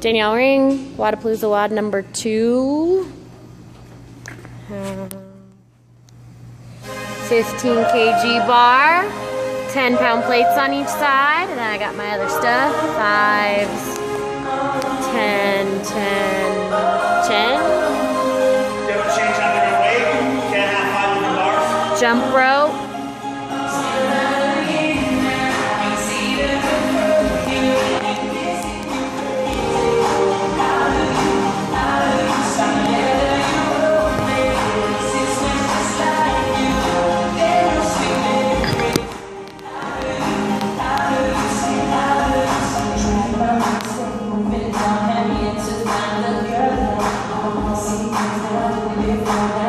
Danielle Ring, Wodapalooza WOD number two. Um, 15 kg bar, 10 pound plates on each side, and then I got my other stuff, fives, 10, 10, 10. Jump rope, you for.